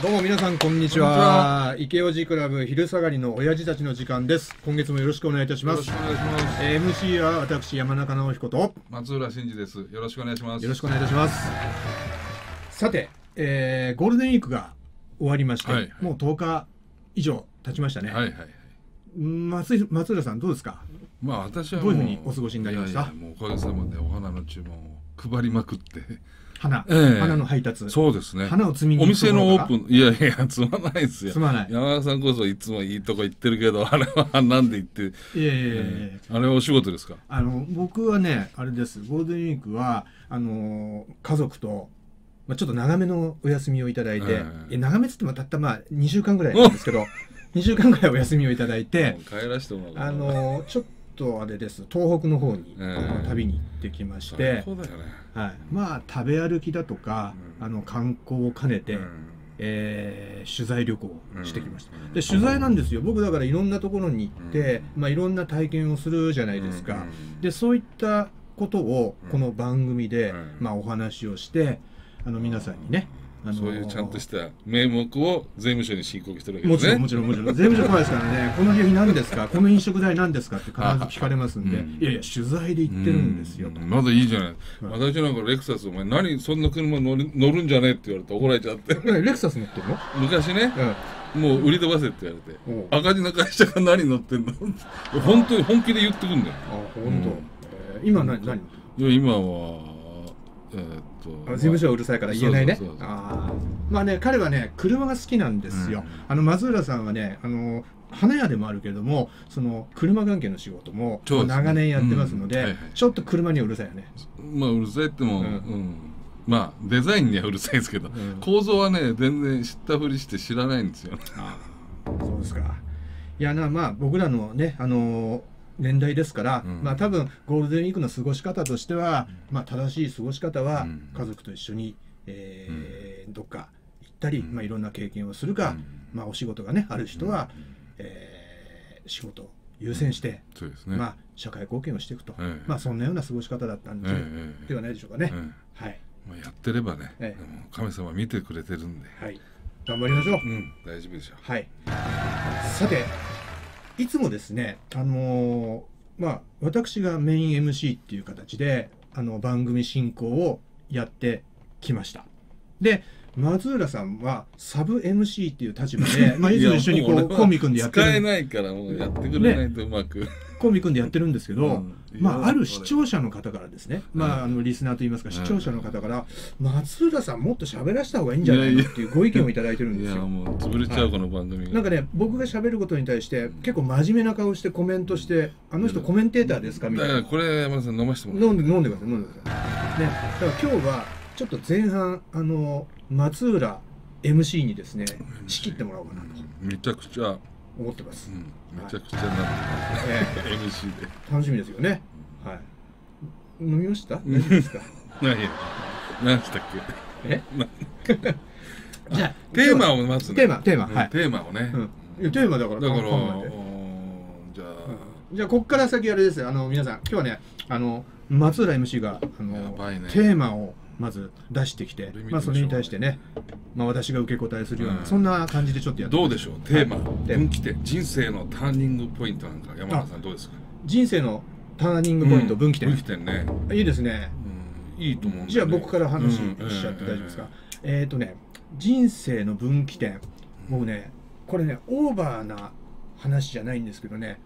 どうも皆さんこんにちは。池オジクラブ昼下がりの親父たちの時間です。今月もよろしくお願いいたします。ーよろしくお願いします。えー MC は私山中直彦と。松浦真二です。よろしくお願いします。よろしくお願いいたします。さて、えーゴールデンウィークが終わりまして、はいはい。もう10日以上経ちましたね、はいはいはい。松井松浦さんどうですか？まあ私はどういうふうにお過ごしになりました？いやいやもうおかげさまでお花の注文を配りまくって。花、ええ。花の配達。そうですね。花を摘みにお店のオープン。いやいや積まないですよ。すまない。山田さんこそいつもいいとこ行ってるけどあれはなんで行って。いやいやいやえーあれはお仕事ですか？あの僕はねあれです。ゴールデンウィークはあの家族と、まあ、ちょっと長めのお休みをいただいて、ええ。え長めっつってもたったまあ2週間ぐらいなんですけど 2週間ぐらいお休みをいただいてもう帰らしてもらうあのちょっとあれです。東北の方に、旅に行ってきまして。はい、まあ食べ歩きだとか、うん。あの観光を兼ねて、うん。えー取材旅行をしてきました、うん。で取材なんですよ。僕だからいろんなところに行って、まあ、いろんな体験をするじゃないですか、うん。でそういったことをこの番組で、うん。まあ、お話をしてあの皆さんにね、あのそういうちゃんとした名目を税務署に申告してるわけもちろですね。んもちろんもちろん。税務署怖いですからね。この旅費何ですか？この飲食代何ですか？って必ず聞かれますんで、うん。いやいや取材で行ってるんですよまだいいじゃない、はい。私なんかレクサスお前何そんな車乗り乗るんじゃねえって言われて怒られちゃって。えレクサス乗ってるの、昔ねうんもう売り飛ばせって言われて。赤字の会社が何乗ってんの？本当に本気で言ってくんだよ。あ本当、うん。えー今何何今はえーっ事務所はうるさいから言えないね。まあね彼はね車が好きなんですよ、うん。あの松浦さんはねあの花屋でもあるけれどもその車関係の仕事も長年やってますので、うん。はいはい。ちょっと車にはうるさいよね。まあうるさいっても、ううん。んまあデザインにはうるさいですけど、ん。構造はね全然知ったふりして知らないんですよ。そうですか。いやなまあ僕らのねあの年代ですから、うん。まあ多分ゴールデンウィークの過ごし方としては、まあ正しい過ごし方はうん。家族と一緒に、えーどっか行ったり、うん。まあいろんな経験をするか、うん。まあお仕事がねある人は、うん。えー仕事を優先して、そうですね、まあ社会貢献をしていくと、ええ。まあそんなような過ごし方だったんで,、ではないでしょうかね、えはい。えまあ、やってればね、ええ。神様見てくれてるんで、はい。頑張りましょう、うん、大丈夫でしょはい。さて、いつもですね、あのーまあ、私がメイン MC っていう形で、あの、番組進行をやってきました。で、松浦さんはサブ MC っていう立場で、まあ、いつも一緒にこう、コンビ組んでやってる、使えないからもうやってくれないとうまく、コンビ組んでやってるんですけど、うん。まあ、あるいや視聴者の方からですね、まあ、あの、リスナーといいますか、視聴者の方から、松浦さんもっと喋らせた方がいいんじゃないの？っていう ご意見をいただいてるんいやですよ。もう潰れちゃう、はいこの番組が。なんかね、僕が喋ることに対して、結構真面目な顔してコメントして、あの人コメンテーターですか？みたいな。これ山田さん飲ましてもらう。飲んで、飲んでください、飲んでください。ね、だから今日は、ちょっと前半、あの、松浦 MC にですね、仕切ってもらおうかなと。めちゃくちゃ、思ってます。うん、めちゃくちゃなってえ。ます、MC で。え楽しみですよね。はい。飲みました？大丈夫ですか？何や何したっえ？な。じゃテーマをまずね。テーマ、テーマ、うん。はい。テーマをね、うん。テーマだから、だからじゃあ、じゃあここから先あれですよ。あの皆さん今日はねあの松浦 MC があの、ね。テーマをまず出してきてまあ、それに対してね、まあ、私が受け答えするような、うん。そんな感じでちょっとやってどうでしょう？テーマ、分岐点人生のターニングポイントなんか山田さんどうですか？人生のターニングポイント、うん分岐点。分岐点ね、いいですね。うん、いいと思うじゃあ僕から話しうんちゃって大丈夫ですか、えっ、ー、とね人生の分岐点。僕ねこれねオーバーな話じゃないんですけどね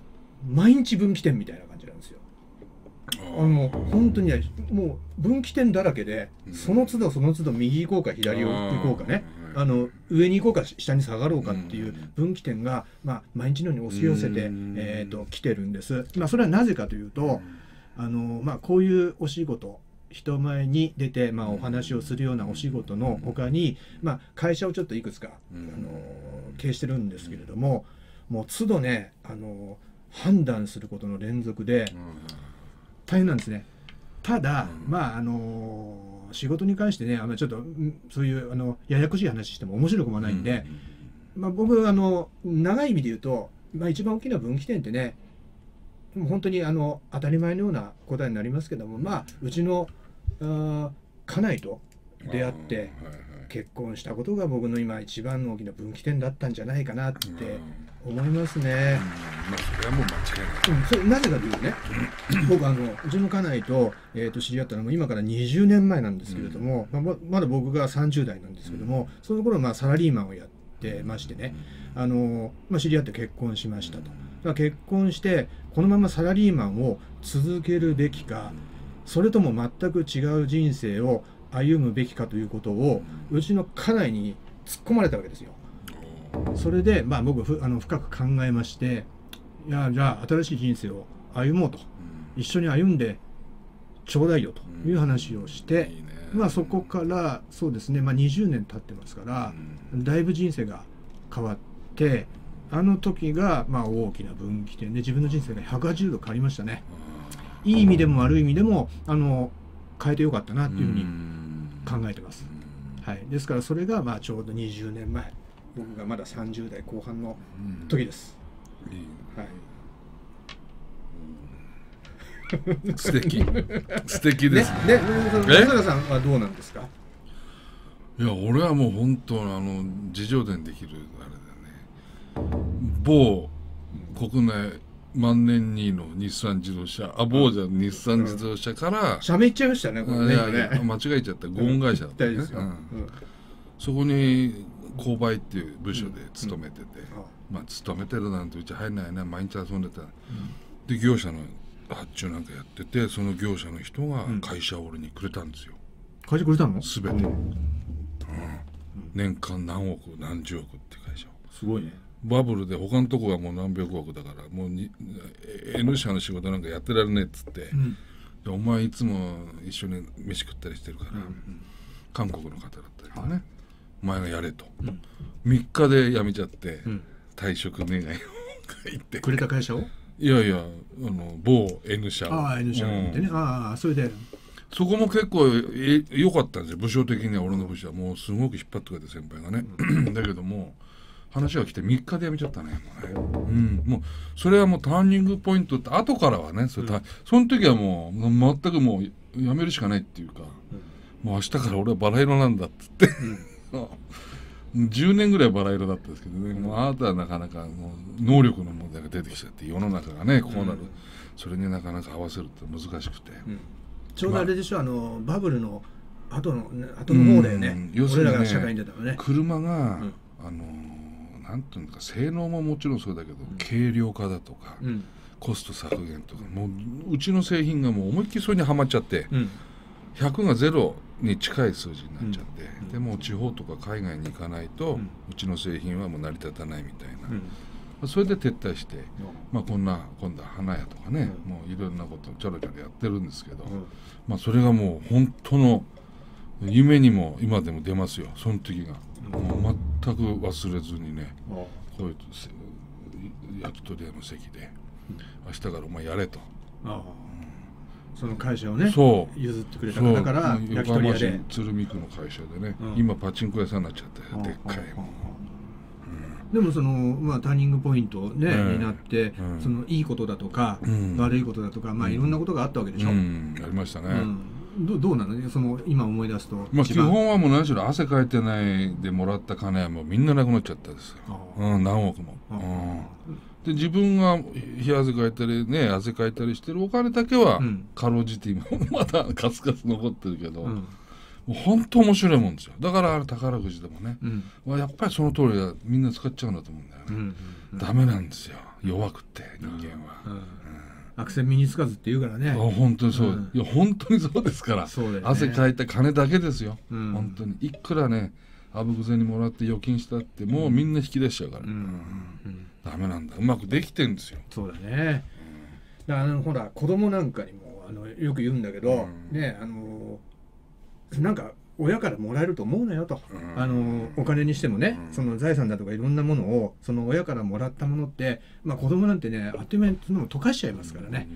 毎日分岐点みたいな感じなんですよあの本当にねもう分岐点だらけで、うん。その都度その都度右行こうか左を行こうかね。あの上に行こうか下に下がろうかっていううん。分岐点が、まあ、毎日のように押し寄せて、うん。えー、と来てるんです、まあ、それはなぜかというと、あのまあ、こういうお仕事人前に出て、まあ、お話をするようなお仕事の他に、まあ、会社をちょっといくつか、うん。あの経営してるんですけれどももう都度ねあの判断することの連続で大変なんですね。ただ、うん。まああの仕事に関してねあのちょっとうんそういうあのややこしい話しても面白くもないんで、まあ、僕あの長い意味で言うと、まあ、一番大きな分岐点ってねもう本当にあの当たり前のような答えになりますけどもまあうちのあー家内と出会ってあーはいはい。結婚したことが僕の今一番の大きな分岐点だったんじゃないかなって思いますね。うんまあそれはもう間違いない。うん、それなぜかというとね 僕あのうちの家内と,、えー、と知り合ったのも今から20年前なんですけれども、まあままだ僕が30代なんですけども、その頃まあサラリーマンをやってましてね、あのまあ、知り合って結婚しましたと。だ結婚してこのままサラリーマンを続けるべきかそれとも全く違う人生を歩むべきかということをうちの家内に突っ込まれたわけですよ。それで、まあ、僕ふあの深く考えましていやじゃあ新しい人生を歩もうと。一緒に歩んでちょうだいよという話をして、いいね。まあ、そこからそうですね、まあ、20年経ってますからだいぶ人生が変わってあの時がまあ大きな分岐点で自分の人生が180度変わりましたね。いい意味でも悪い意味でもあの変えてよかったなっていうふうに考えてます、はい、ですからそれがまあちょうど20年前僕がまだ30代後半の時です、はい。素敵。素敵です。ね、ね、そのえ？松坂さんはどうなんですか？いや俺はもう本当あの自助伝できるあれだよね。某国内万年2位の日産自動車あ某じゃ日産自動車から、しゃべっちゃいましたね、これね。いやいや間違えちゃった。ゴーン会社だったね。ううん。んそこに購買っていう部署で勤めてて、あまあ勤めてるなんてうち入んないね毎日遊んでた、で業者の発注なんかやっててその業者の人が会社を俺にくれたんですよ。会社くれたの？全て、うん。年間何億何十億って会社を。すごいね。バブルで他のとこがもう何百億だからもうに N 社の仕事なんかやってられねえっつって、ん。でお前いつも一緒に飯食ったりしてるから、韓国の方だったりとかね、お前がやれと、3日で辞めちゃって、ん退職願いを書いて。くれた会社を？いやいやあの某 N 社。をああ、N 社うん。でね。ああ、それで。そこも結構え良かったんですよ部署的には俺の部署は。もうすごく引っ張ってくれて先輩がね、だけども話が来て3日で辞めちゃったねもうね、うん、もうそれはもうターニングポイントって後からはねそれた、その時はもう全くもう辞めるしかないっていうか、もう明日から俺はバラ色なんだっつって、10年ぐらいバラ色だったんですけどね、もうあなたはなかなかもう能力の問題が出てきちゃって世の中がねこうなる、それになかなか合わせるって難しくて。ちょうどあれでしょ、あのバブルの後のね後の方だようねん。要するにね俺らが社会に出たのね。車が、んあのーなんていうのか性能ももちろんそうだけど、軽量化だとか、うん。コスト削減とかもううちの製品がもう思いっきりそれにはまっちゃって、うん。100が0に近い数字になっちゃって、でもう地方とか海外に行かないと、うちの製品はもう成り立たないみたいな、うん。それで撤退して、まあ、こんな今度は花屋とかね、もういろんなことちょろちょろやってるんですけど、まあ、それがもう本当の夢にも今でも出ますよその時が、もう全く忘れずにねこういうせ焼き鳥屋の席で、明日からお前やれと、ああ。その会社をね。そう。譲ってくれたそう。方から焼き鳥屋で。鶴見区の会社でね、うん。今パチンコ屋さんになっちゃってでっかい、でもその、まあ、ターニングポイント、ねうん。になって、うん。そのいいことだとか、うん。悪いことだとか、まあ、いろんなことがあったわけでしょ？うん。ありましたね、うん。どどうなの？ねその今思い出すと、まあ、基本はもう何しろ汗かいてないでもらった金はもうみんななくなっちゃったですよ、あうん、何億も、あ。うん、で自分が冷や汗かいたりね汗かいたりしてるお金だけはうん。かろうじて今 まだカスカス残ってるけど、うん。もう本当面白いもんですよ。だからあれ宝くじでもね、うん。まあやっぱりその通りだ。みんな使っちゃうんだと思うんだよね、うんダメなんですよ。弱くって人間は、うん。悪戦身につかずって言うからね。あ本当にそう、うん。いや本当にそうですから。ね。汗かいた金だけですよ、うん。本当に。いくらねあぶくぜにもらって預金したってもうみんな引き出しちゃうから、うん。うんダメなんだ。うまくできてんですよ。そうだね。だからあのほら子供なんかにもあのよく言うんだけど、うん。ねあのなんか親からもらえると思うなよと、うん。あのお金にしてもね、うん。その財産だとかいろんなものをその親からもらったものって、まあ、子供なんてねあっという間にその溶かしちゃいますからね、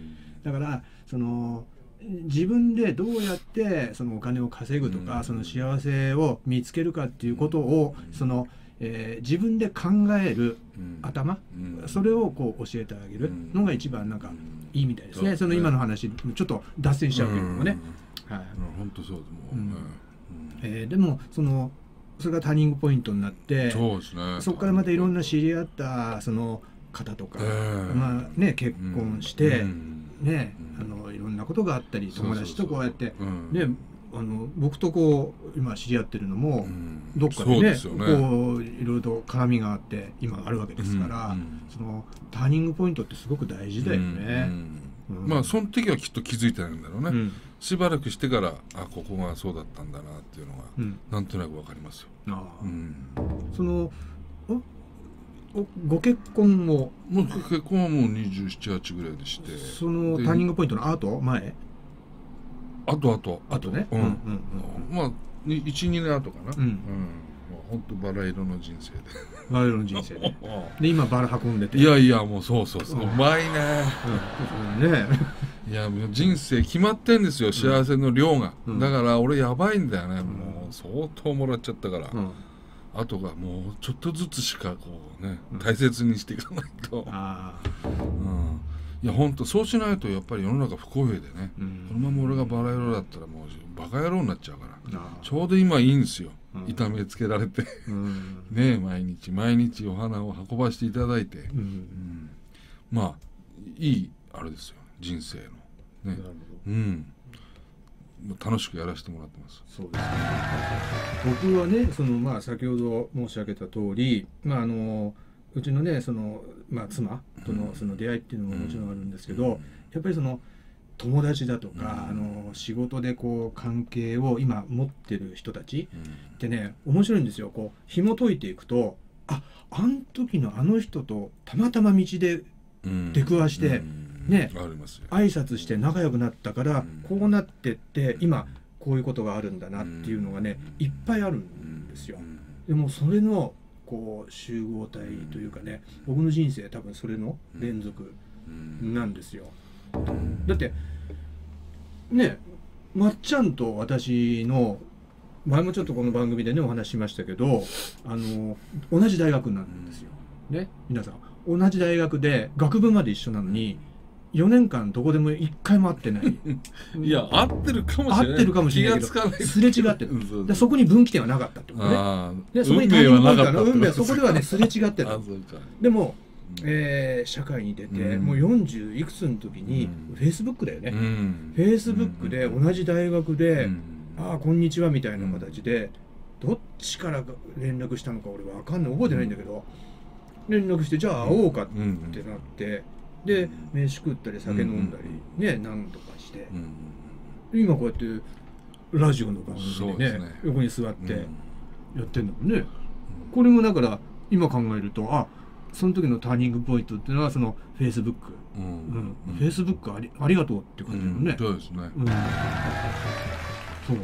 だからその自分でどうやってそのお金を稼ぐとか、うん。その幸せを見つけるかっていうことを、その、えー自分で考えるうん。頭、うん。それをこう教えてあげるのが一番なんかうん。いいみたいですね、そう。その今の話ちょっと脱線しちゃうけれどもね、はい。うん。本当そうです。もえーでもそのそれがターニングポイントになってそうですね。そこからまたいろんな知り合ったその方とか、ええ。まあね、結婚して、うん。ねうん。あのいろんなことがあったり友達とこうやってうん。ねあの僕とこう今知り合ってるのも、うん。どっかでねね。こういろいろと絡みがあって今あるわけですから、うん。うんそのターニングポイントってすごく大事だよね。うん。うん。まあその時はきっと気づいてないんだろうね、うん。しばらくしてからあここがそうだったんだなっていうのが、うん。なんとなくわかりますよ、ああ。うん、そのご結婚をもう結婚はもう278ぐらいでして。そのでターニングポイントの後？前？あとあとあとねうん、うんうん。まあ12年後かな。うん。もう本当バラ色の人生我々の人生で。でで今バラ運んでて。いやいやもうそうそうそう、ううんまいね。うん。ね。いやもう人生決まってんですよ幸せの量が、うん。だから俺やばいんだよね、もう相当もらっちゃったから、うん。あとがもうちょっとずつしかこうねうん。大切にしていかないと、ああうん、いや本当そうしないとやっぱり世の中不公平でね、うん。このまま俺がバラ色だったらもうバカ野郎になっちゃうから。ちょうど今いいんですよ、うん。痛めつけられて。うん。ね毎日毎日お花を運ばしていただいて、うん。うん。まあいいあれですよ人生の。ね。うん。楽しくやらせてもらってます。そうですね。僕はねそのまあ先ほど申し上げた通りまああのうちのねその、まあ、妻とのその出会いっていうのももちろんあるんですけど、やっぱりその友達だとか、うん。あの仕事でこう関係を今持ってる人たちうん。ってね面白いんですよ。こう紐解いていくとああん時のあの人とたまたま道でうん。出くわしてうん。ね挨拶して仲良くなったからうん。こうなってって今こういうことがあるんだなっていうのがねうん。いっぱいあるんですよ。う。ん。でもそれのこう集合体というかね僕の人生多分それの連続うん。なんですよ。だってねまっちゃんと私の前もちょっとこの番組でねお話ししましたけどあの同じ大学なんですよ。ね皆さん。同じ大学で学部まで一緒なのに4年間どこでも1回も会ってない。いや合ってるかもしれない。合ってるかもしれないけ気がつかない。どすれ違ってるうでそこに分岐点はなかったってことね。でそこに運命はなかった運命。はそこではね すれ違ってた。でも、えー社会に出て、うん。もう40いくつの時に、うん。フェイスブックだよね、うん。フェイスブックで同じ大学で、うん。ああこんにちはみたいな形で、どっちから連絡したのか俺わかんない覚えてないんだけど、連絡してじゃあ会おうかってうん。なって、で飯食ったり酒飲んだり、ねなんとかして。う、ん今こうやってラジオの番組でね横に座っうん。てやってんだもんね。これもだから今考えるとあその時のターニングポイントっていうのはそのフェイスブック、フェイスブックありありがとうって感じだもんね、そうですね。うん。そう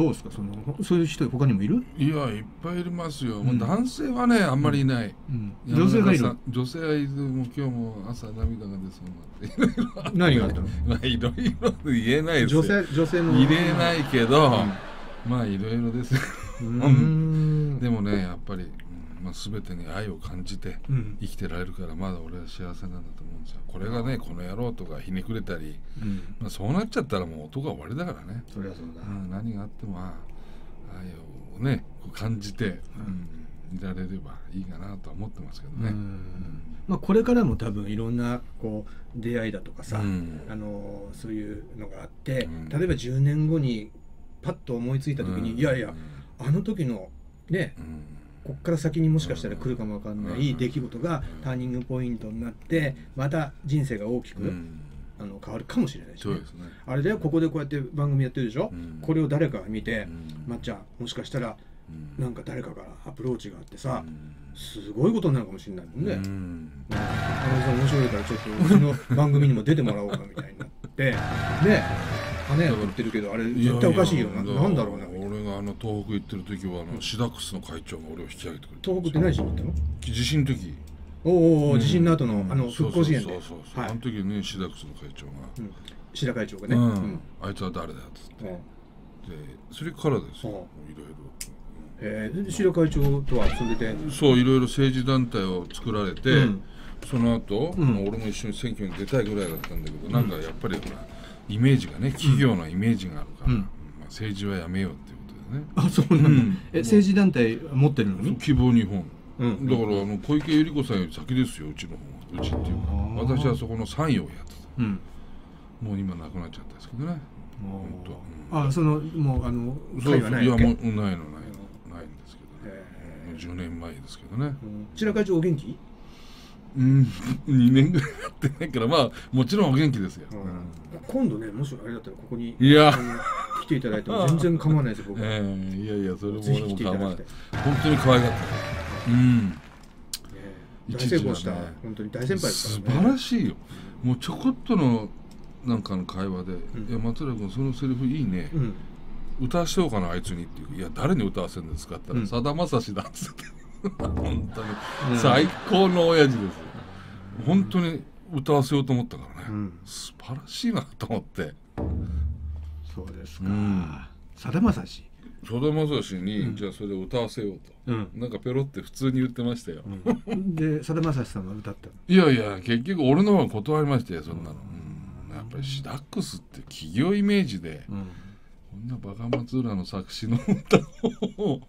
どうですか？そのそういう人他にもいる、いやいっぱいいますよ、うん。もう男性はねあんまりいない、うん、女性がいる？女性はいるもう今日も朝涙が出そうになって何があったの？まあいろいろ言えないですよ。女性女性の。入れないけど、まあいろいろです でもねやっぱり、うんまあ、全てに愛を感じてうん。生きてられるからまだ俺は幸せなんだと思うんですよ。これがねこの野郎とかひねくれたり、うん。まあ、そうなっちゃったらもう男は終わりだからね、そりゃそうだ、うん、何があっても愛をね感じて、うん、いられればいいかなとは思ってますけどね、うん。まあ、これからも多分いろんなこう出会いだとかさ、うん。あのそういうのがあって、うん。例えば10年後にパッと思いついた時に、うん。いやいやあの時のねうんこっから先にもしかしたら来るかもわかんないうん。出来事がターニングポイントになってまた人生が大きく、うん。あの変わるかもしれないし、ね。ね、あれでここでこうやって番組やってるでしょ、うん。これを誰かが見て、うん。まっちゃんもしかしたらうん。なんか誰かからアプローチがあってさ、うん。すごいことになるかもしれないもんね。うん。あのさん面白いからちょっとうちの番組にも出てもらおうかみたいになって。ね。花屋売ってるけどあれ絶対おかしいよな。なんだろうなみたいな俺があの東北行ってる時はあのシダックスの会長が俺を引き上げてくれて東北って何しに行ったの？地震の時。おうおうん。地震の後のあのそう復興支援で。そうそうそう、はい。あの時にシダックスの会長が。うん。白会長が「ね。うん。うん。あいつは誰だ?」っつって。うんでそれからですよ。うん。いろいろ。えー。で白会長とはそれでそういろいろ政治団体を作られて、うん。その後、うん。まあ俺も一緒に選挙に出たいぐらいだったんだけど、なんかやっぱりほらイメージがね企業のイメージがあるから、うん。まあ、政治はやめようってねねあそうなんだ、うん。え政治団体持ってるのに？希望日本。うん。だからあの小池百合子さんより先ですようちの方がうちっていうか。私はそこの参与をやってた。うん。もう今なくなっちゃったんですけどね。本当うん。あそのもうあのそう会はないわけ？いやもうないのないのないんですけどね。へもう10年前ですけどね。うん。白会長お元気？うん。2年ぐらいやってないからまあもちろんお元気ですよ、今度ねもしあれだったらここに。いやていただいても全然構わないですよ僕は。ええいやいやそれも俺も構わない本当に可愛かった。うん。大成功した、ね。本当に大先輩です素からね。晴らしいよ。もうちょこっとのなんかの会話で「ん。いや松浦君そのセリフいいね、うん。歌わせようかなあいつに」っていう「いや誰に歌わせるんですか?」って言ったらうん。さだまさしだ」っつって本当に。うん。最高の親父です本当に歌わせようと思ったからね、うん。素晴らしいなと思ってそうですか。うん。さだまさし。さだまさしに、うん。じゃあそれを歌わせようと。うん。なんかペロって普通に言ってましたよ、でさだまさしさんが歌ったの？いやいや結局俺の方が断りましたよそんなの、うん。やっぱりシダックスって企業イメージで、こんなバカ松浦の作詞の歌を。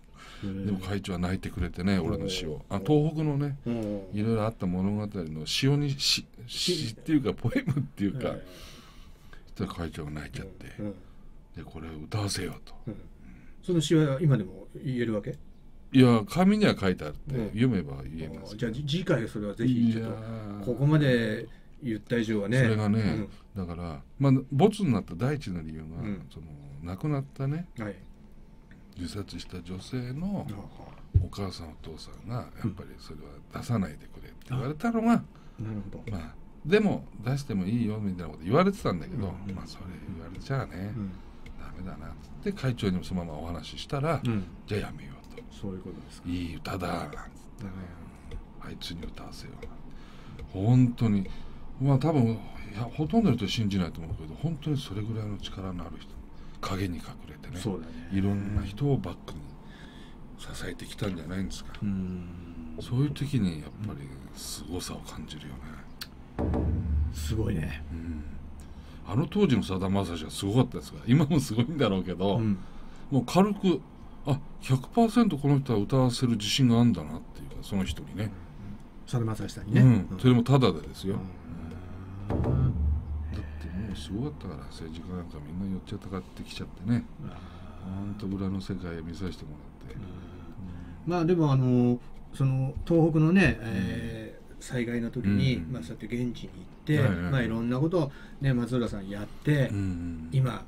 でも会長は泣いてくれてね俺の詩を。あ東北のねうん。いろいろあった物語の詩をに詩詩っていうかポエムっていうか、え。そしたら会長が泣いちゃって、でこれを歌わせようと。うん。その詩は今でも言えるわけ？いや紙には書いてあって、うん。読めば言えます。じゃあじ次回それはぜひちょここまで言った以上はね。それがね、だからまあボツになった第一の理由が、うん。その亡くなったねうんはい。自殺した女性のあお母さんお父さんがやっぱりそれは出さないでくれって言われたのが、なるほど。まあでも出してもいいよみたいなこと言われてたんだけど、うん。まあそれ言われちゃあね、うんだな。って会長にもそのままお話ししたら、うん。じゃあやめようと。そういうことですか。いい歌だ。なんつってねあいつに歌わせよう本当に。まあ多分いやほとんどの人信じないと思うけど本当にそれぐらいの力のある人。影に隠れてね。そうだね。いろんな人をバックに支えてきたんじゃないんですか、うん。そういう時にやっぱり凄さを感じるよね、すごいね。うん、あの当時のさだまさしはすごかったですから今もすごいんだろうけど、うん。もう軽くあ100%この人は歌わせる自信があるんだなっていうかその人にね、さだまさしさんにね。うん、それもタダでですよ、うん。だってもうすごかったから政治家なんかみんな寄っちゃったかってきちゃってね。ほんと裏の世界見させてもらって、まあでもあのその東北のね、えー災害の時に、うんまあ、そうやって現地に行って、はいはい。はいまあ、いろんなことを、ね、松浦さんやって、うんうん。今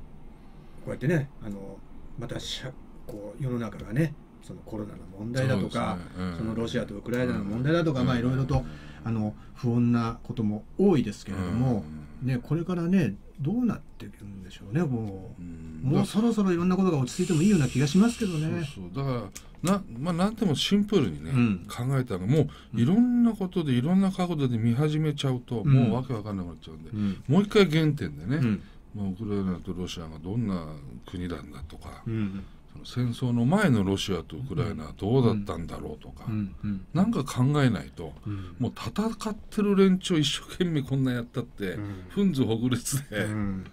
こうやってねあのまたしゃこう世の中がねそのコロナの問題だとかそね。うん。そのロシアとウクライナの問題だとか、うんまあいろいろとあの不穏なことも多いですけれども、ね、これからねどうなっていくんでしょうねもう。うん。もうそろそろいろんなことが落ち着いてもいいような気がしますけどね。そうそうだからなまあ何でもシンプルにね、うん。考えたらもういろんなことでいろんな角度で見始めちゃうと、うん。もうわけわかんなくなっちゃうんで、うん。もう一回原点でね、うん。まあ、ウクライナとロシアがどんな国なんだとか、うん戦争の前のロシアとウクライナはどうだったんだろうとか、うんうんなんか考えないとうん。もう戦ってる連中一生懸命こんなやったって、うん。ふんずほぐれつで、うん。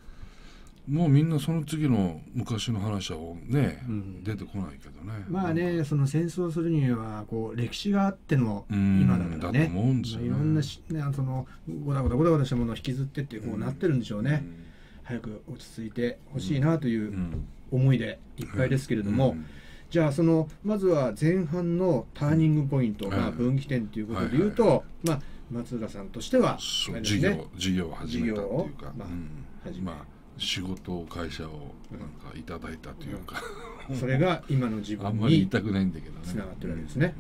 もうみんなその次の昔の話はね、うん。出てこないけどね。まあねその戦争するにはこう歴史があってのうん今だからね。だと思うんですよね。まあいろんなし、ね、そのごだごだごだごだしたものを引きずってってこうなってるんでしょうね、早く落ち着いてほしいなという思いでいっぱいですけれども、うん。じゃあそのまずは前半のターニングポイント、はいまあ、分岐点ということで言うと、まあ、松浦さんとしてはね事業事業を始めたっていうかまあうん。始めまあ仕事を会社をなんかいただいたというか、それが今の自あん分にまり言いたくないんだけどね。つながってるわけですね。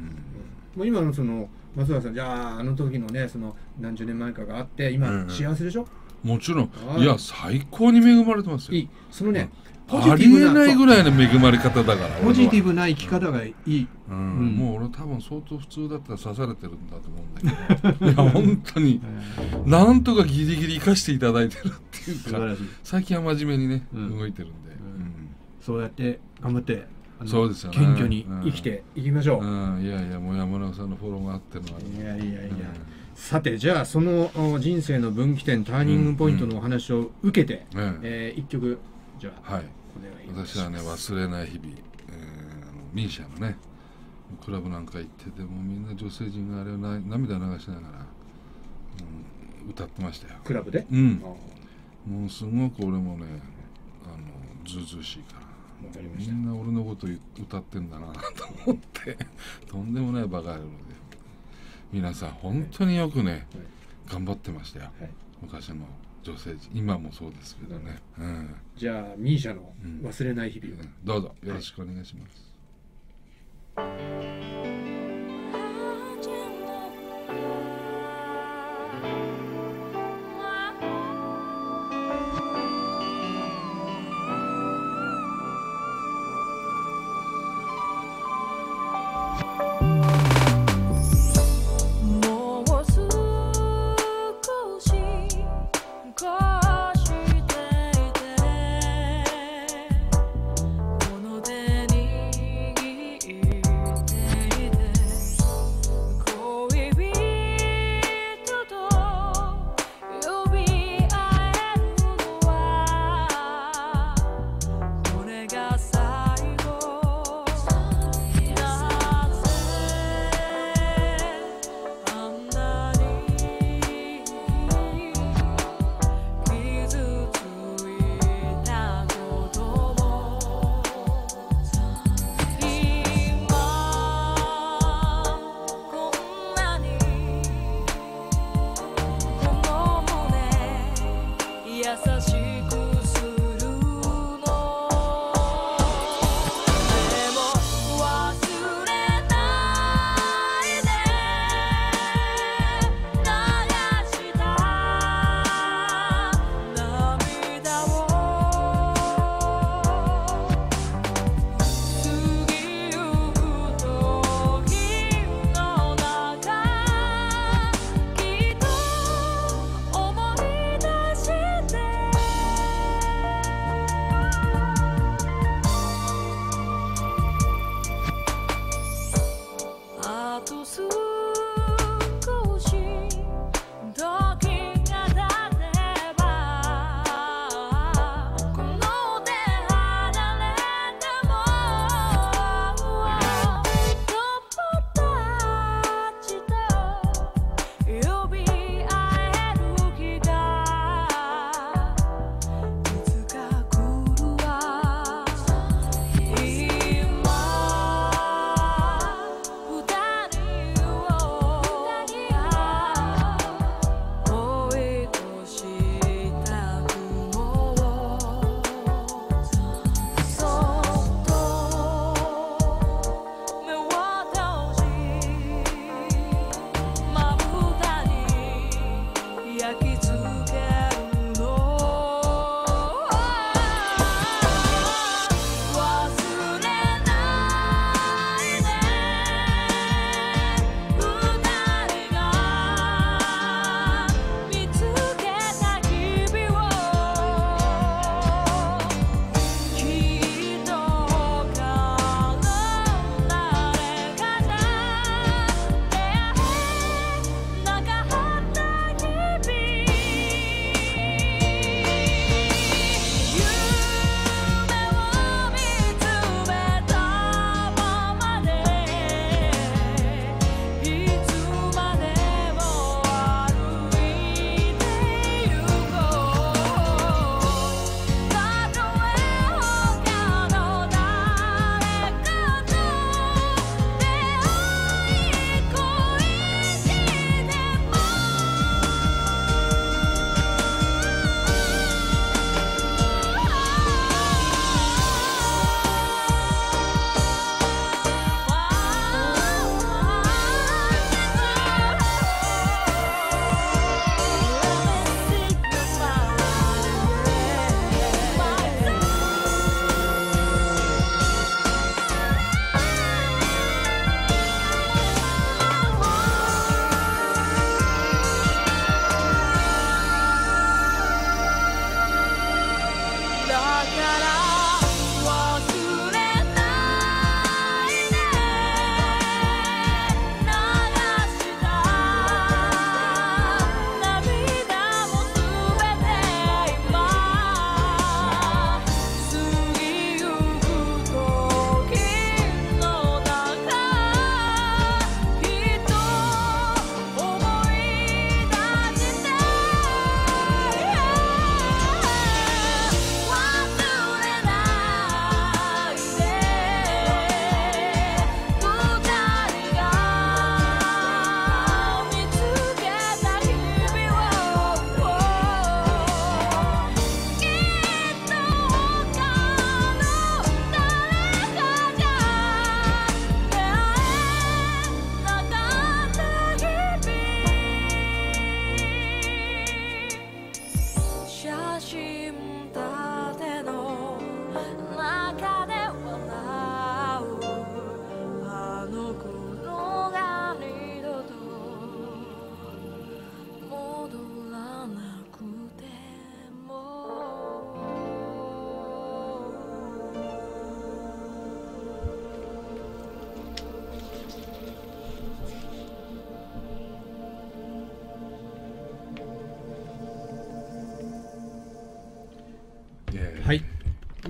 うん。もう今のその松浦さんじゃああの時のねその何十年前かがあって今、うん幸せでしょ？もちろん。はい。いや最高に恵まれてますよ。いい。そのね、ポありえないぐいらいの恵まれ方だからポジティブ、ブな生き方がいい、うん。うん。もう俺多分相当普通だったら刺されてるんだと思うんだけど。いや本当に。なんとかギリギリ生かしていただいてるっていうか。最近は真面目にね、うん。動いてるんで、そうやって頑張ってそうですよね。謙虚に生きていきましょう、うん。うんいやいやもう山中さんのフォローがあってのいやいやいや。うん。さてじゃあそのお人生の分岐点ターニングポイントのお話を受けて、えええー一曲じゃあ。はい私はね忘れない日々、えミーシャのねクラブなんか行っててもみんな女性陣があれをな涙流しながら、うん、歌ってましたよ。クラブで？うん。もうすごく俺もねあのずうずうしいから。みんな俺のこと歌ってんだなと思ってとんでもないバカ野郎で。皆さん本当によくね、頑張ってましたよ。はい。昔の女性陣今もそうですけどね、うん。じゃあミーシャのうん忘れない日々を、どうぞよろしくお願いします、もう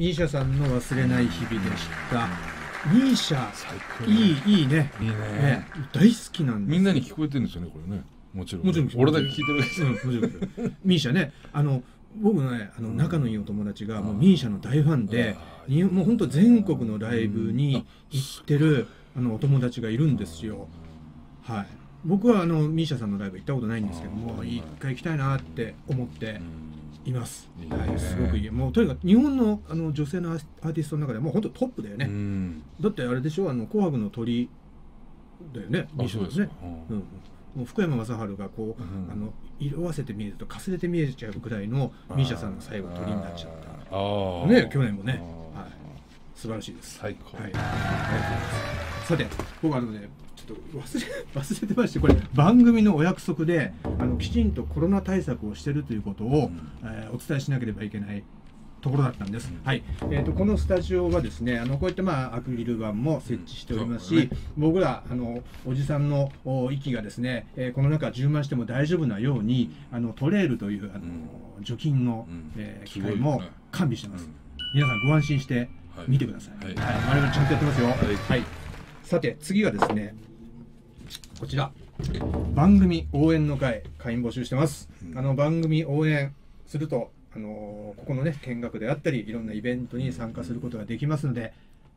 ミーシャさんの忘れない日々でした。ミーシャ最高いいいいね。いいね。ええ大好きなんみんなに聞こえてるんですよねこれね。もちろん。もちろん俺だけ聞いてるわけですうん、ミーシャねあの僕のねあのうん。仲のいいお友達がもううんミーシャの大ファンでもう本当全国のライブに行ってるあのお友達がいるんですよ。はい。僕はあのミーシャさんのライブ行ったことないんですけども一回行きたいなって思っています、いいね。はい、すごくいい。もうとにかく日本のあの女性のアーティストの中でもう本当トップだよね、うん。だってあれでしょ？あの紅白の鳥だよね。ミーあシャはね。そうですかうん、もう福山雅治がこう、うん。あの色あせて見えるとかすれて見えちゃうぐらいのミーシャさんの最後鳥になっちゃった。ね去年もね。はい。素晴らしいです。最高。はい、ありがとうございます。さて僕あのねと忘れ 忘れてましてこれ番組のお約束であのきちんとコロナ対策をしてるということを、うん。えーお伝えしなければいけないところだったんです、うん。はい。えー、とこのスタジオはですねあのこういった、まあ、アクリル板も設置しておりますし、うん。そうだ僕らあのおじさんのお息がですね、えーこの中充満しても大丈夫なようにあのトレールというあの、除菌の、うん。えー機械もね完備してます、うん。皆さんご安心してはい見てください、はい。我々ちゃんとやってますよ。はい。さて次はですねこちら。番組応援の会会員募集してます、うん。あの番組応援するとあのーここのね見学であったりいろんなイベントに参加することができますので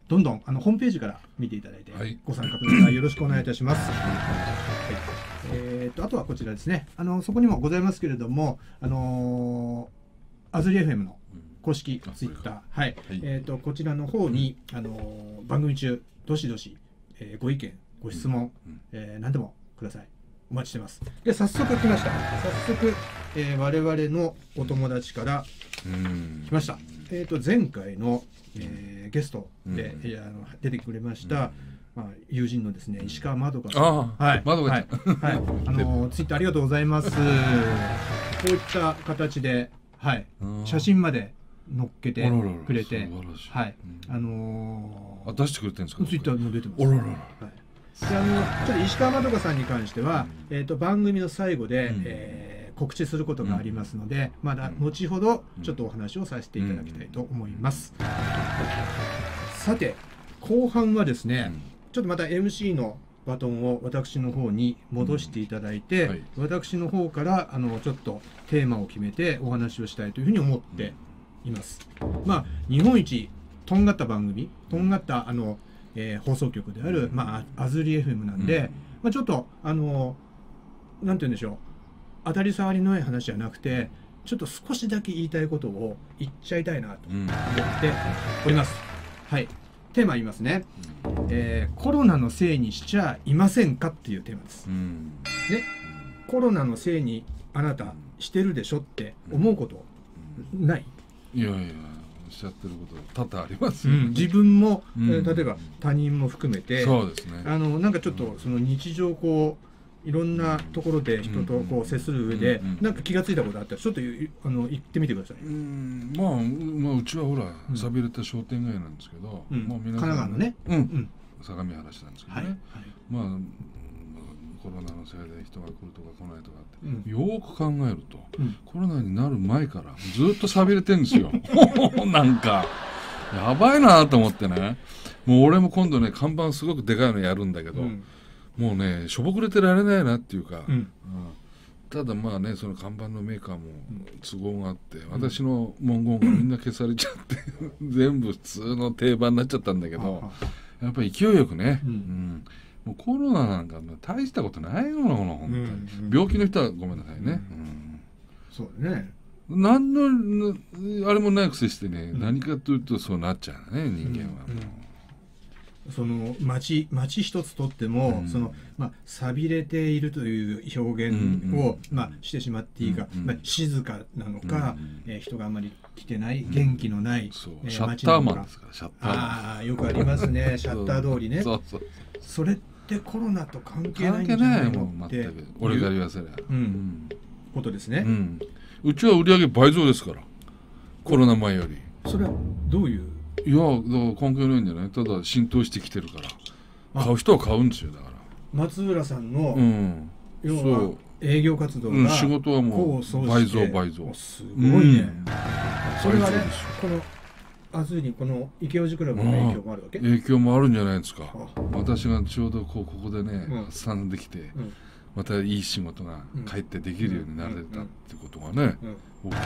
どんどんあのホームページから見ていただいて、はい。ご参加ください。よろしくお願いいたします、はい。えー、とあとはこちらですね。あのそこにもございますけれどもあのーアズリ FM の公式あツイッター、はい、はい。えっ、とこちらの方にあのー番組中どしどし、えーご意見ご質問、うんえー何でもください。お待ちしてます。で早速来ました。早速、えー我々のお友達からうん。来ました。えっ、と前回の、えーゲストで、うん。いやあの出てくれました。まあ、友人のですね石川まどかさん、はい、まどかはい。はい、あのツイッターありがとうございます。こういった形で、はい、うん。写真まで載っけてくれてらしい、はい、うん。あのあ出してくれてるんですか？ツイッターも出てます。あららら。はいであのちょっと石川まどかさんに関しては、えー、と番組の最後で、うん。えー告知することがありますので、まだ後ほどちょっとお話をさせていただきたいと思います。さて後半はですね、ちょっとまた MC のバトンを私の方に戻していただいて、うん。はい。私の方からあのちょっとテーマを決めてお話をしたいというふうに思っています。まあ日本一とんがった番組とんがったあの、えー放送局である、まあ、アズリ FM なんで、うんまあ、ちょっとあのなんて言うんでしょう当たり障りのない話じゃなくてちょっと少しだけ言いたいことを言っちゃいたいなとうん思っております。はい。テーマ言いますね。えーコロナのせいにしちゃいませんかっていうテーマですう。んね。コロナのせいにあなたしてるでしょって思うことない、いやいやしゃってること多々ありますよ、ね。自分も、うん。えー例えば他人も含めて、そうですね。あのなんかちょっとその日常こういろんなところで人とこう接する上で、うんうんなんか気がついたことあったらちょっとあの言ってみてください。うん。まあ、うまあうちはほらうん。寂れた商店街なんですけど、うん。まあ皆神奈川のね。うん、うん。相模原市なんですけどはい。ね、はい。まあうんコロナのせいで人が来るとか来ないとかって、うん。よーく考えるとうん。コロナになる前からずっと寂れてんですよ。なんか。やばいなと思ってね。もう俺も今度ね看板すごくでかいのやるんだけど、うん。もうねしょぼくれてられないなっていうか、うん。うん。ただまあねその看板のメーカーも都合があって、私の文言がみんな消されちゃって 全部普通の定番になっちゃったんだけど、やっぱり勢いよくね、うん。うんもうコロナなんか大したことないよこの本当に、うん病気の人はごめんなさいね、そうだね。うん何のあれもないくせしてね、うん何かというとそうなっちゃうね人間はその町町一つとっても、うん。そのまあ寂れているという表現を、うんうん。まあしてしまっていいか、うんうん。まあ静かなのか、うんえー人があんまり来てない、元気のない、そう、えーシャッターマンですからシャッター。ああよくありますね。シャッター通りね。そうそうそれってコロナと関係ないんじゃなないいの俺が言わせりゃ。うん。ことですね、うん。うちは売り上げ倍増ですから。コロナ前より。それはどういう？いやだから関係ないんじゃない？ただ浸透してきてるから。あ。買う人は買うんですよだから。松浦さんの、うん。要はそう。営業活動が、うん仕事はもう倍増倍増。すごいね、うん。それはねこのあついにこの池王子クラブの影響もあるわけ、影響もあるんじゃないですか。あ。私がちょうどこうここでね、うん。発散できてうん。またいい仕事が帰ってできるようになれたってことがね、うん。大きいです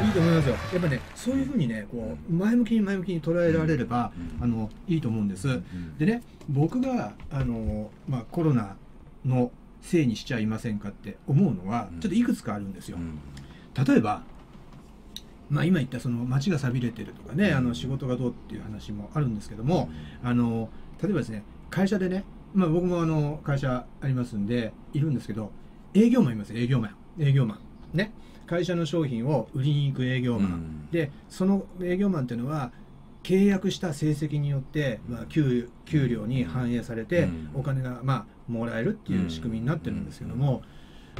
よ。いいと思いますよ。やっぱねそういうふうにねこう前向きに前向きに捉えられれば、うん。あのいいと思うんです、うん。でね僕があの、まあ、コロナのせいにしちゃいませんかって思うのはうん。ちょっといくつかあるんですよ。う。ん。例えば、まあ、今言ったその街が寂れてるとかねうんあの仕事がどうっていう話もあるんですけどもあの例えばですね会社でね、まあ、僕もあの会社ありますんでいるんですけど営業マンいますよ営業マン。営業マン。ね。会社の商品を売りに行く営業マン、うん。でその営業マンっていうのは契約した成績によって、まあ、給給料に反映されて、うん。お金が、まあ、もらえるっていう仕組みになってるんですけども、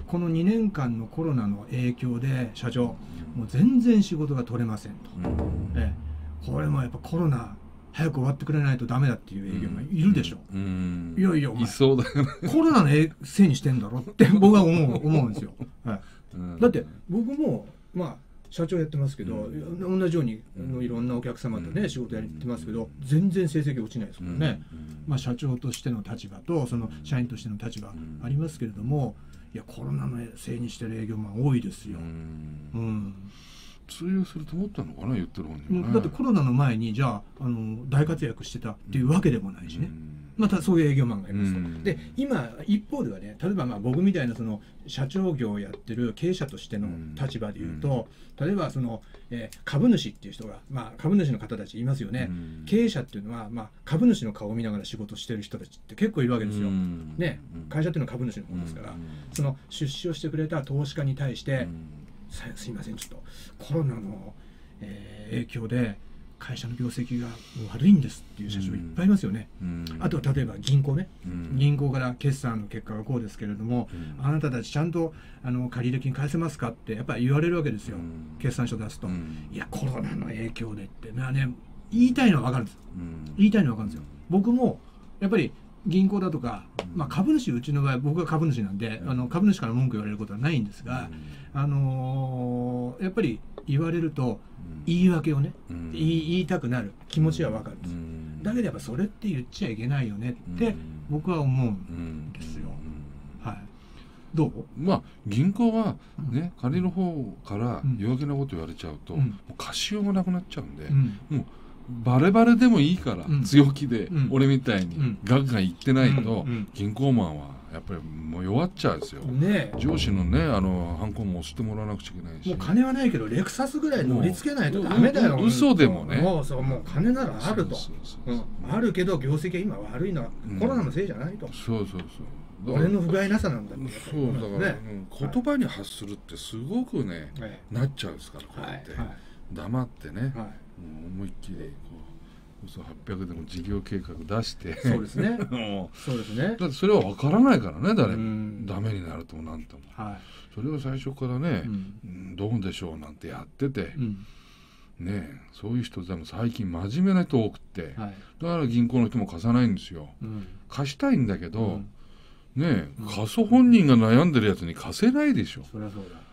この2年間のコロナの影響で社長もう全然仕事が取れませんと、うん。ええ。これもやっぱコロナ早く終わってくれないとダメだっていう営業マンいるでしょ、うん。いやいやお前。いそうだよね、コロナのせいにしてんだろって僕は思う思うんですよ、はい、うん。だって僕もまあ社長やってますけど、う同じようにいろんなお客様とね、うん。仕事やってますけど全然成績落ちないですからね、うん。まあ、社長としての立場とその社員としての立場うんありますけれどもいやコロナのせいにしてる営業マン多いですよ。う、ん。うん。通用すると思ったのかな言ってる本人はね。だってコロナの前にじゃああの大活躍してたっていうわけでもないしね、またそういう営業マンがいますと、うん。で今一方ではね例えばまあ僕みたいなその社長業をやってる経営者としての立場で言うと、例えばその、えー株主っていう人が、まあ、株主の方たちいますよね、うん。経営者っていうのは、まあ、株主の顔を見ながら仕事してる人たちって結構いるわけですよ、うん。ねうん。会社っていうのは株主の方ですから、その出資をしてくれた投資家に対して、さすいません。ちょっとコロナの、えー影響で会社の業績が悪いんですっていう社長いっぱいいますよね、うん。あとは例えば銀行ね、うん。銀行から決算の結果がこうですけれども、うん。あなたたちちゃんとあの借入金返せますかってやっぱり言われるわけですよ、うん。決算書出すと、うん。いやコロナの影響でってまあね言いたいのは分かるんです。うん。言いたいのは分かるんですよ。僕もやっぱり銀行だとか、うん。まあ、株主うちの場合僕が株主なんで、うん。あの株主から文句言われることはないんですが、あのーやっぱり言われると言い訳をね、うん。言いたくなる。気持ちは分かる。んです、うん。だけどやっぱそれって言っちゃいけないよねってうん。僕は思う、うんですよ。うん。はい。どう？まあ銀行はね借りる方からうん。弱気なこと言われちゃうと、うん。もう貸しようがなくなっちゃうんで、うん。もうバレバレでもいいから、うん。強気で、うん。俺みたいにうん。ガンガン言ってないと、うん。うん。銀行マンはやっぱりもう弱っちゃうんですよ、ねえ。上司のねあのハンコも押してもらわなくちゃいけないし。もう金はないけどレクサスぐらい乗り付けないとダメだよ。嘘でもね。もうそう。もう金ならあると。あるけど業績は今悪いのはうん。コロナのせいじゃないと、そうそうそう。俺の不甲斐なさなんだそうだから、ね。うん言葉に発するってすごくね、はい。なっちゃうんですからこうはいやって、はい。黙ってね、思いっきりこう嘘800でも事業計画出して。そうですね。もそうですね。うだってそれは分からないからね誰うもん。ダメになるともなんとも。はそれを最初からねい、う、ん。うんどうでしょうなんてやってて。う、ん。ねそういう人でも最近真面目な人多くって、はい。だから銀行の人も貸さないんですよ。うん。貸したいんだけど、うん。ねうん。貸す本人が悩んでるやつに貸せないでしょ。そりゃそうだ。うん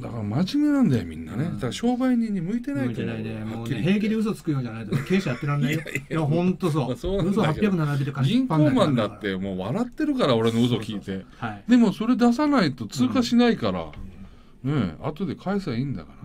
だから真面目なんだよみんなね、うん。だから商売人に向いてない向いてと思うないねもうね平気で嘘つくようじゃないとね経営者やってらんないよ。いやほんとそうまあそう嘘だけど800並べて貸しっ銀行マンだってもう笑ってるから俺の嘘聞いて。はい。でもそれ出さないと通過しないから、ねえ後で返せばいいんだから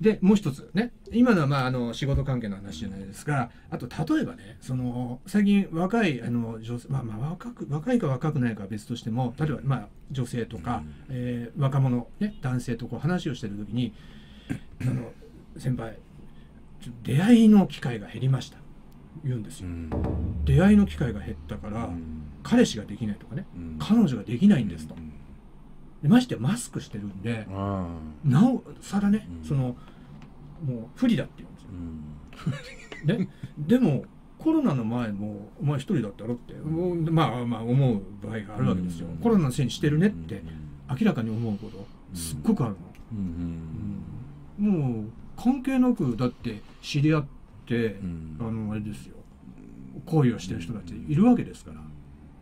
でもう一つね今のはまああの仕事関係の話じゃないですか。あと例えばねその最近若いあの女性、まあ、まあ若く若いか若くないかは別としても例えばまあ女性とか、うん。えー若者、ね、男性とこう話をしてる時にあの先輩出会いの機会が減りました。言うんですよ、うん。出会いの機会が減ったから、うん。彼氏ができないとかね。うん。彼女ができないんですと、ましてやマスクしてるんであなおさらね、うん。そのもう不利だって言うんですよ。あうん。ね、でもコロナの前もお前一人だったろって、まあまあ思う場合があるわけですよ、うん。コロナのせいにしてるねってうん。明らかに思うことすっごくあるの、うん。うん。もう関係なくだって知り合って、うん。あのあれですよ。恋をしてる人たちいるわけですから。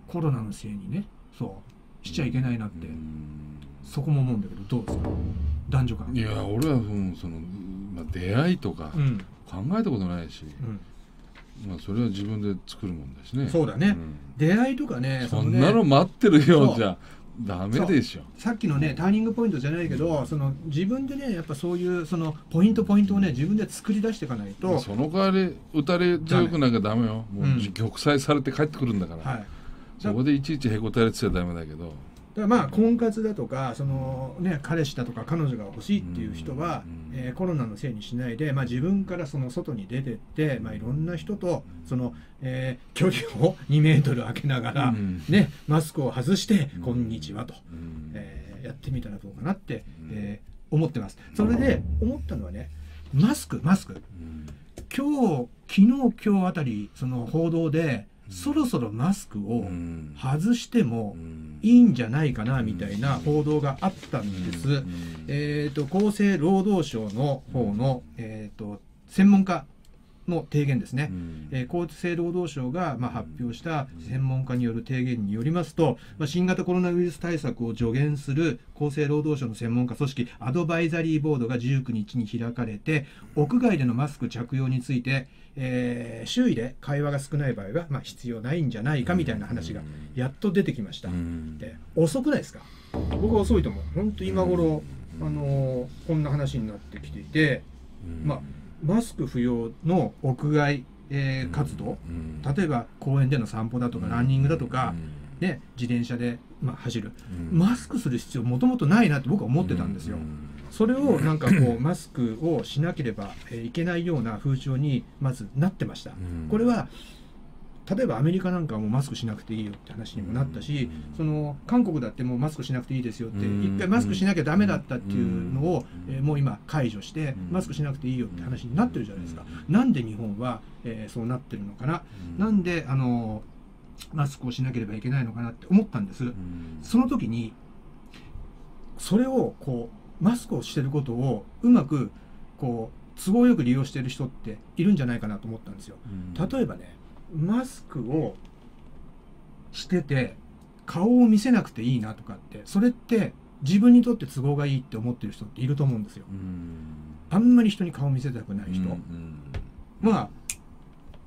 コロナのせいにね。そうしちゃいけないなって、うん。そこも思うんだけどどうですか？男女間いや俺はうんそのまあ、出会いとかうん。考えたことないし、うん。まあ、それは自分で作るもんだしね。そうだね。ん。出会いとかねそんなの待ってるよそうじゃダメでしょ。さっきのねターニングポイントじゃないけどその自分でねやっぱそういうそのポイントポイントをね自分で作り出していかないと、その代わり打たれ強くなんかダメよ。もううん玉砕されて帰ってくるんだから、はい、そこでいちいちへこたれてちゃダメだけど。だからまあ婚活だとかその、ね、彼氏だとか彼女が欲しいっていう人は、うんえーコロナのせいにしないで、まあ、自分からその外に出てって、まあ、いろんな人とその、えー距離を 2メートル空けながら、うん。ね、マスクを外して「うん。こんにちは」と、うん。えーやってみたらどうかなって、うん。えー思ってます。それで思ったのはねマスクマスク。うん。今日昨日今日あたりその報道で、うんそろそろマスクをうん。外してもうん。いいんじゃないかなみたいな報道があったんです。うん。えー、と厚生労働省の方の、えー、と専門家の提言ですね。うん。えー厚生労働省が、まあ、発表した専門家による提言によりますと、まあ、新型コロナウイルス対策を助言する厚生労働省の専門家組織アドバイザリーボードが19日に開かれて屋外でのマスク着用について、えー周囲で会話が少ない場合は、まあ、必要ないんじゃないかみたいな話がやっと出てきました。うん。で遅くないですか？僕は遅いと思う。本当今頃、あのーこんな話になってきていてうん。まあマスク不要の屋外、えー活動。うん。例えば公園での散歩だとかランニングだとか、ね、自転車で、まあ、走る。うん。マスクする必要もともとないなって僕は思ってたんですよ。う。んそれをなんかこうマスクをしなければえーいけないような風潮にまずなってました。うん。これは例えばアメリカなんかはもうマスクしなくていいよって話にもなったし、うん。その韓国だってもうマスクしなくていいですよってうん。一回マスクしなきゃダメだったっていうのを、うん。えーもう今解除してうん。マスクしなくていいよって話になってるじゃないですか。なんで日本は、えーそうなってるのかな、なんであのマスクをしなければいけないのかなって思ったんです。うん。その時にそれをこうマスクをしてることをうまくこう都合よく利用してる人っているんじゃないかなと思ったんですよ。うん。例えばねマスクをしてて顔を見せなくていいなとかってそれって自分にとって都合がいいって思ってる人っていると思うんですよ。うん。あんまり人に顔見せたくない人、うんまあ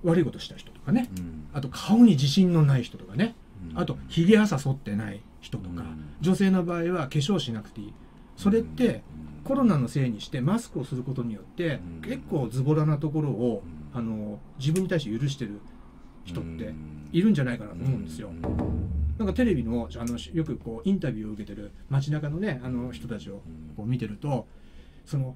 悪いことした人とかね。うん。あと顔に自信のない人とかね。うん。あとひげ朝剃ってない人とか、うん。女性の場合は化粧しなくていいそれってコロナのせいにしてマスクをすることによってうん。結構ズボラなところをうん。あの自分に対して許してる人っているんじゃないかなと思うんですよ。なんかテレビのあのよくこうインタビューを受けてる街中のねあの人たちをこう見てるとその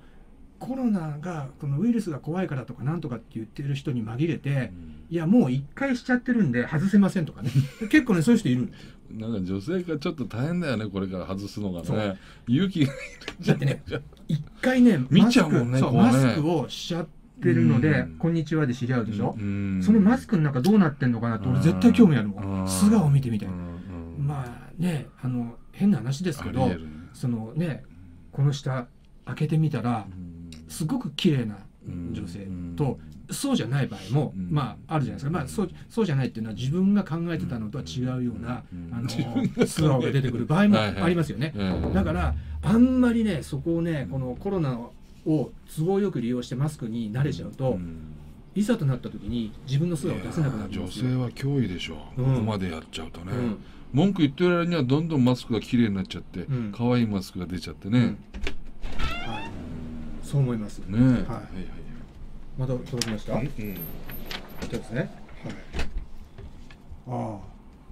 コロナがこのウイルスが怖いからとかなんとかって言ってる人に紛れていやもう一回しちゃってるんで外せませんとかね。結構ねそういう人いるんですよ。なんか女性がちょっと大変だよねこれから外すのがね。勇気がだってね一回ね見ちゃうもんねね。マスクをしちゃってるのでうん「こんにちは」で知り合うでしょ、うん。そのマスクの中どうなってんのかなって俺絶対興味あるもん。素顔見てみたいまあねあの変な話ですけどそのねこの下開けてみたらすごく綺麗な女性とそうじゃない場合もうん。まああるじゃないですか、まあ、そうそうじゃないっていうのは自分が考えてたのとは違うようなうん。あ自分の素顔が出てくる場合もありますよね。だからあんまりねそこをねこのコロナを都合よく利用してマスクに慣れちゃうと、いざとなった時に自分の素顔を出せなくなるん女ですよ。性は脅威でしょう。ん。ここまでやっちゃうとね。うん。文句言ってる間にはどんどんマスクが綺麗になっちゃってうん。可愛いマスクが出ちゃってうん。ねはい、そう思います。ねはいはいまた届きました？はいこちらですね。はい。あ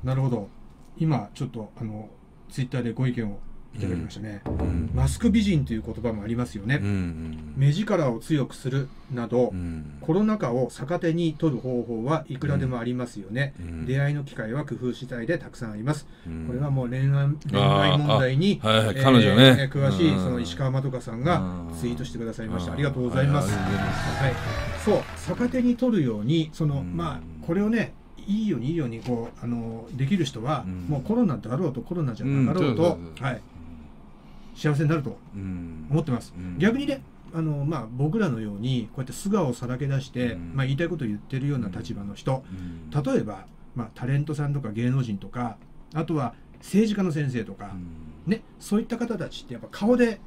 あ、なるほど。今ちょっとあのツイッターでご意見をいただきましたね。うん。マスク美人という言葉もありますよね。うんうん。目力を強くするなど、うん。コロナ禍を逆手に取る方法はいくらでもありますよね。うん。出会いの機会は工夫次第でたくさんあります。うん。これはもう恋愛恋愛問題に、あはいはいえー彼女ね詳しいうん。その石川まどかさんがうん。ツイートしてくださいました。ありがとうございます。はい。そう逆手に取るようにその、うん。まあこれをねいいようにいいようにこうあのできる人は、うん。もうコロナだろうとコロナじゃなかろうと、はい、幸せになるとうん。思ってます。うん。逆にねあの、まあ、僕らのようにこうやって素顔をさらけ出して、うん。まあ、言いたいことを言ってるような立場の人。うん。例えば、まあ、タレントさんとか芸能人とかあとは政治家の先生とか、ね、そういった方たちってやっぱ顔で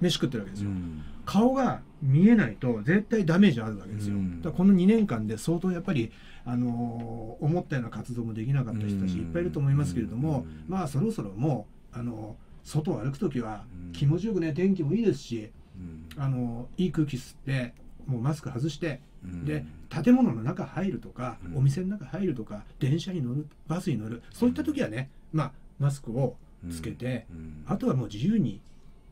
飯食ってるわけですよ、うん。顔が見えないと絶対ダメージあるわけですよ、うん。だこの2年間で相当やっぱり、あのー思ったような活動もできなかった人たちいっぱいいると思いますけれども、うん。まあそろそろもう、あのー外を歩く時はうん。気持ちよくね天気もいいですし、うん。あのーいい空気吸ってもうマスク外してうん。で建物の中入るとか、うん。お店の中入るとか電車に乗るバスに乗るそういった時はね、まあ、マスクをつけて、うん。あとはもう自由に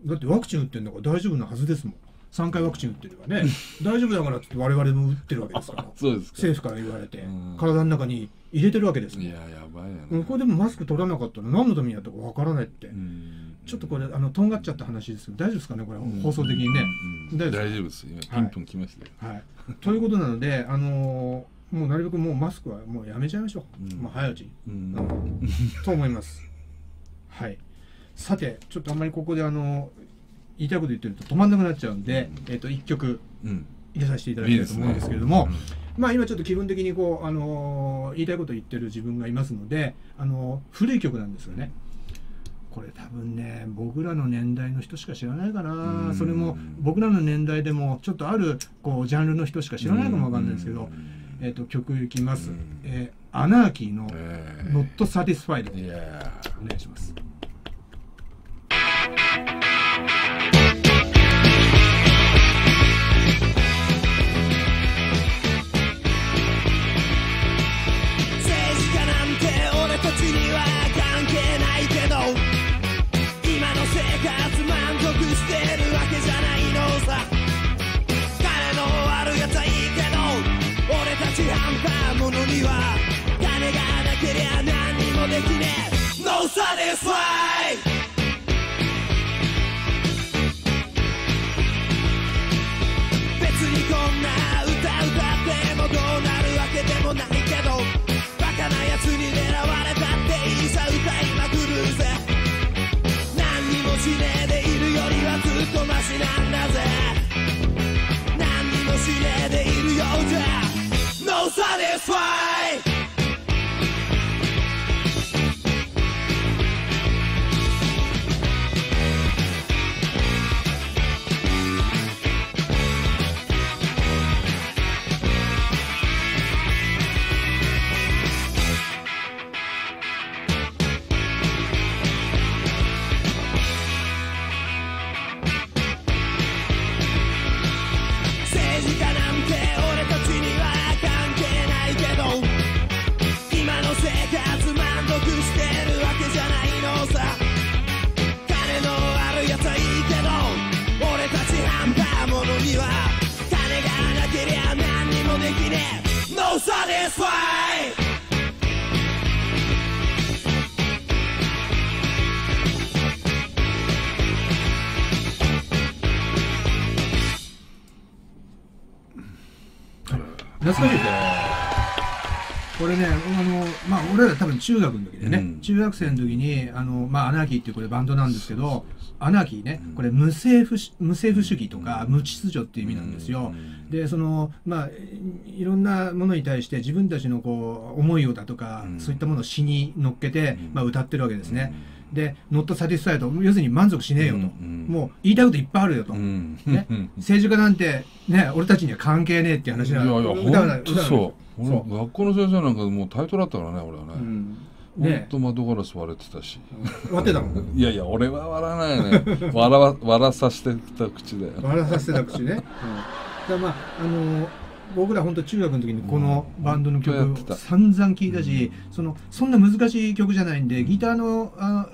だってワクチン打ってるんだから大丈夫なはずですもん。3回ワクチン打ってればね。大丈夫だからって我々も打ってるわけですから。政府から言われて、うん。体の中に入れてるわけですいややばいよね。うんこれでもマスク取らなかったら何のためにやったかわからないって、うん。ちょっとこれあのとんがっちゃった話ですけど大丈夫ですかねこれ、うん。放送的にね、うん。大丈夫大丈夫です今ピンポン来ましたよ。はい、ということなので、あのーもうなるべくもうマスクはもうやめちゃいましょう、うん。もう早いうちに、うん。うん。と思います。はい、さてちょっとあんまりここであの言いたいこと言ってると止まんなくなっちゃうんで、えっと1曲。うん入れさせていただきたいと思うんですけれどもうんまあ今ちょっと気分的にこう、あのー言いたいこと言ってる自分がいますので、あのー古い曲なんですよね。これ多分ね僕らの年代の人しか知らないかな、うん。それも僕らの年代でもちょっとあるこうジャンルの人しか知らないかもわかんないですけど、うん。えっと曲いきます、うん。えーアナーキーのえ「Not Satisfied」お願いします。Satisfied. 別にこんな歌歌ってもどうなるわけでもないけどバカなやつに狙われたっていいさ歌い懐かしいですね。これねあのまあ俺ら多分中学の時でね、うん。中学生の時にあのまあアナーキーっていうこれバンドなんですけどアナーキーねうん。これ無政府し無政府主義とか無秩序っていう意味なんですよ、うん。でそのまあいいろんなものに対して自分たちのこう思いをだとか、うん。そういったものを詩に乗っけて、うん。まあ、歌ってるわけですね、で「 not satisfied」要するに満足しねえよと、もう言いたいこといっぱいあるよと、うん。ね。うん。政治家なんてね俺たちには関係ねえっていう話ないやいや歌わなう歌わない俺学校の先生なんかもうタイトルだったからね俺はねうん本ね当窓ガラス割れてたし。割ってたもんいやいや俺は割らないね。笑わ笑わさせてきた口だよ。笑わさせてた口ね、うん、だからまああの僕ら本当中学の時にこのバンドの曲を散々聴いたし、そのそんな難しい曲じゃないんでギターのあ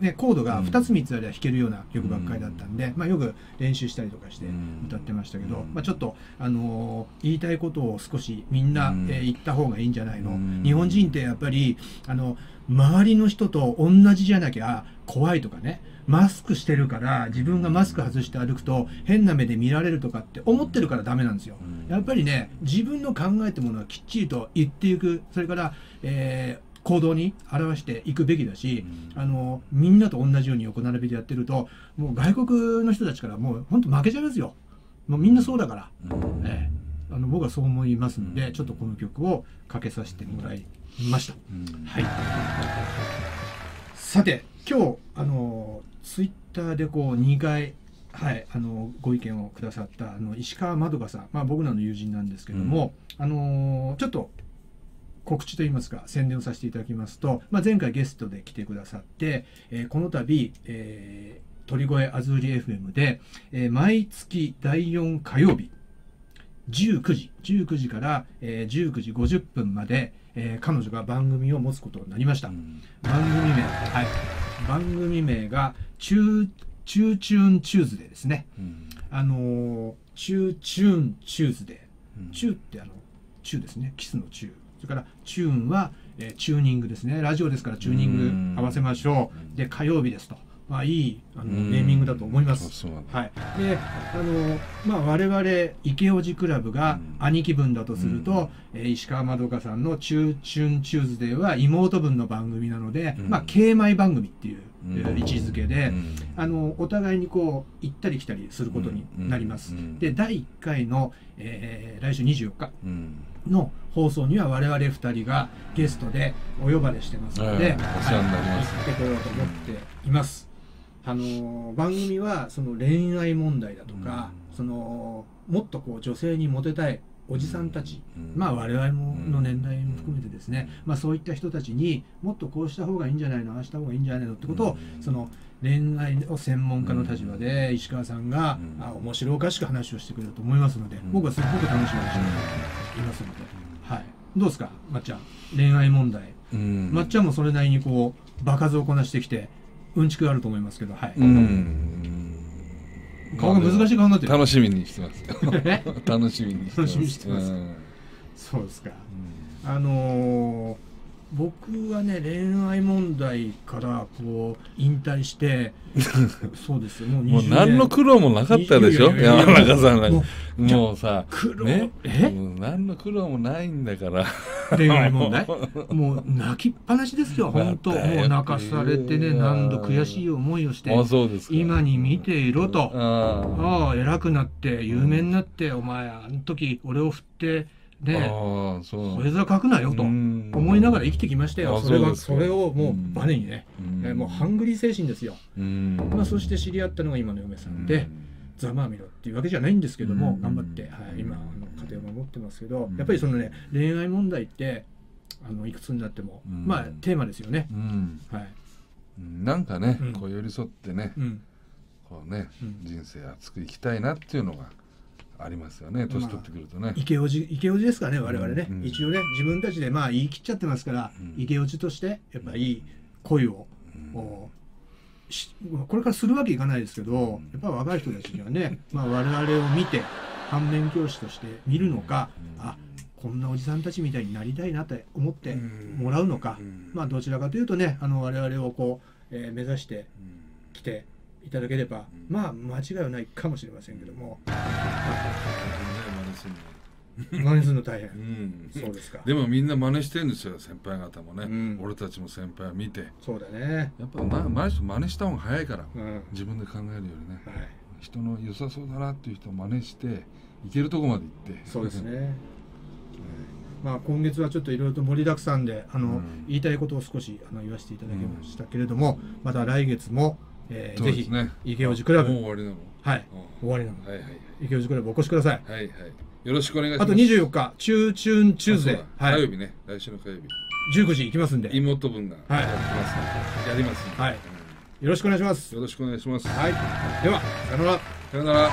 ね、コードがうん。2つ3つあれば弾けるような曲ばっかりだったんで、まあ、よく練習したりとかしてうん。歌ってましたけど、うん。まあ、ちょっと、あのー言いたいことを少しみんな、うん。えー言った方がいいんじゃないの、うん。日本人ってやっぱりあの周りの人と同じじゃなきゃ怖いとかね。マスクしてるから自分がマスク外して歩くと変な目で見られるとかって思ってるからダメなんですよ。うん。やっぱりね自分の考えたものはきっちりと言っていく。それから、えー行動に表していくべきだし、うんあのみんなと同じように横並びでやってるともう外国の人たちからもう本当負けちゃいますよ。もうみんなそうだから。うんええあの僕はそう思いますので、ちょっとこの曲をかけさせてもらいました。うんはい。さて今日あのツイッターでこう2回はい、あのご意見をくださったあの石川まどかさん、まあ、僕らの友人なんですけども、あのーちょっと告知といいますか宣伝をさせていただきますと、まあ、前回ゲストで来てくださって、えーこの度、えー鳥越あずり FM で、えー毎月第4火曜日19時19時から、えー19時50分まで、えー彼女が番組を持つことになりました。うん番組名、はい、番組名がチューチュー Tune Tuesday ですね。うんあのーチュー Tune Tuesday。うんチューってあのチューですね。キスのチュー。それから tune は、えーチューニングですね。ラジオですからチューニング合わせましょう。で火曜日ですと。まあいいあのうんネーミングだと思います。はい、であのまあ我々イケオジクラブがうん兄貴分だとすると、えー石川まどかさんの「チューチューンチューズデー」は妹分の番組なので、うんまあ兄妹番組っていう、位置づけで、うん。あのお互いにこう行ったり来たりすることになります。うん。で第1回の、えー来週24日うん。の放送には我々2人がゲストでお呼ばれしてますので、はい。お世話になります。はい行ってこようと思っています。あの番組はその恋愛問題だとか、そのもっとこう女性にモテたいおじさんたち、うん。まあ我々もの年代も含めてですね、まあそういった人たちにもっとこうした方がいいんじゃないのああした方がいいんじゃないのってことを、うん。その恋愛を専門家の立場で石川さんが、うん。あ面白おかしく話をしてくれると思いますので、ん。僕はすごく楽しみにしていますので、はい、どうですかまっちゃん。恋愛問題、うん。まっちゃんもそれなりにこう場数をこなしてきてうんちくあると思いますけどはい、うん顔が難しい顔になってる。楽しみにしてます 楽しみにしてます。楽しみにしてます。うん。そうですか。あのー僕はね恋愛問題からこう引退して そうですよ。もう20もう年何の苦労もなかったでしょ？山中さんがもうもうさ苦労？ね？え？何の苦労もないんだから。恋愛問題？もう泣きっぱなしですよ。本当。もう泣かされてね何度悔しい思いをして今に見ていろと。あああ偉くなって有名になってお前あの時俺を振ってあねああそうこれざ書くなよとうん。思いながら生きてきましたよ。あそれはそれをもうバネにねうん。えもうハングリー精神ですよ。うん。まあそして知り合ったのが今の嫁さんでざまあみろっていうわけじゃないんですけどもうん。頑張ってはい今あの家庭を守ってますけどうん。やっぱりそのね恋愛問題ってあのいくつになってもうん。まあテーマですよね。うん。はい。うん。なんかねうん。こう寄り添ってねうん。こうねうん。人生熱く生きたいなっていうのがありますよね。年取ってくるとね。池オジ池オジですからね我々ね、うん。一応ね自分たちでまあ言い切っちゃってますから、うん。池オジとしてやっぱいい恋を、うん。これからするわけいかないですけど、ん。やっぱ若い人たちにはね、まあ、我々を見て反面教師として見るのか、うん。あこんなおじさんたちみたいになりたいなって思ってうん。もらうのか、うん。まあどちらかというとねあの我々をこう、えー目指してきていただければ、うんまあ間違いはないかもしれませんけども、真 真似するの大変似。うんそうですか。でもみんな真似してるんですよ先輩方もね、うん俺たちも先輩を見てそうだね。やっぱな真似真似した方が早いからうん。はい。自分で考えるよりね人の良さそうだなっていう人を真似していけるとこまで行ってそうですね。まあ今月はちょっといろいろと盛りだくさんであの、うん言いたいことを少しあの言わせていただきましたけれども、また来月も、えーぜひ池オジクラブ。もう終わりなの。はい。うん。終わりなの。はいはいはい。池オジクラブお越しください。はいはい。よろしくお願いします。あと24日チューチューンチューズデはい。火曜日ね。来週の火曜日。19時行きますんで。よ妹分がはい。やりますはい。うんろしくお願いします。よろしくお願いします。はい。ではさよなら。さよなら